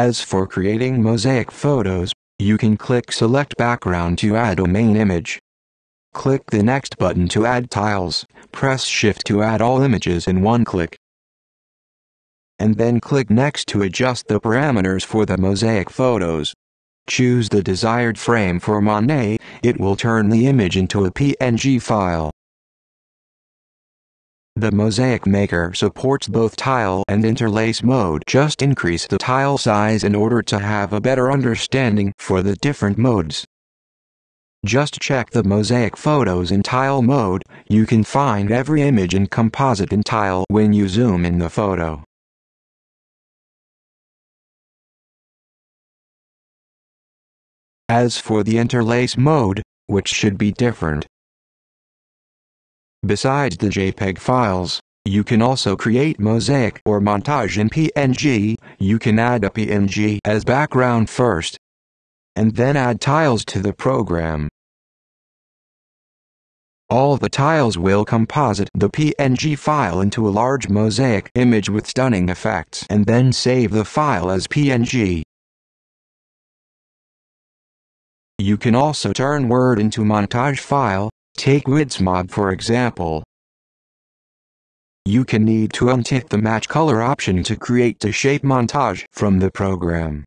As for creating mosaic photos, you can click Select Background to add a main image. Click the Next button to add tiles, press Shift to add all images in one click. And then click Next to adjust the parameters for the mosaic photos. Choose the desired frame for Monet, it will turn the image into a PNG file. The Mosaic Maker supports both tile and interlace mode. Just increase the tile size in order to have a better understanding for the different modes. Just check the mosaic photos in tile mode, you can find every image in composite in tile when you zoom in the photo. As for the interlace mode, which should be different, Besides the JPEG files, you can also create mosaic or montage in PNG, you can add a PNG as background first, and then add tiles to the program. All the tiles will composite the PNG file into a large mosaic image with stunning effects and then save the file as PNG. You can also turn Word into montage file, Take Widsmob for example. You can need to untick the match color option to create the shape montage from the program.